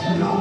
Kabilang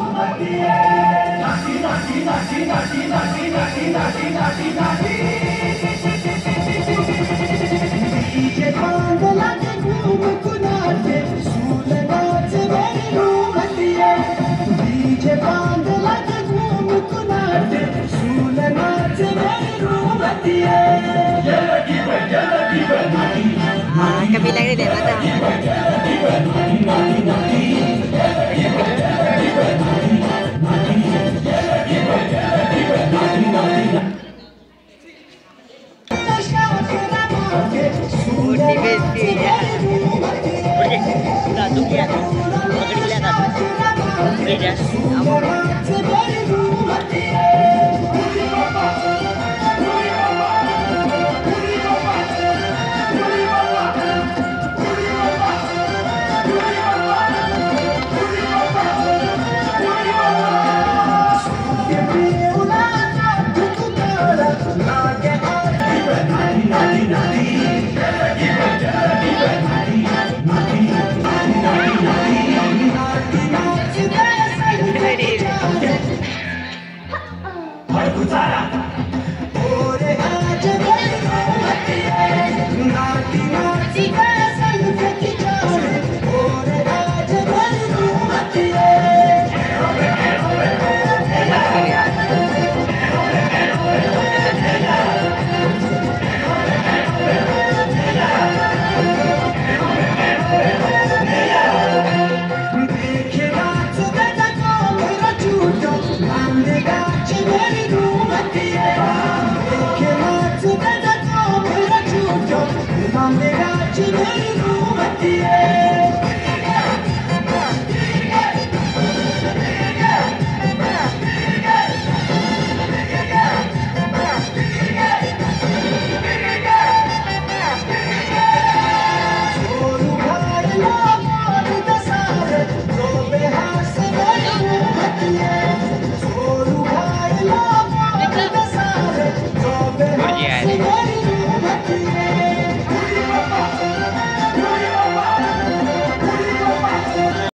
Gracias. 不在了 Hallelujah.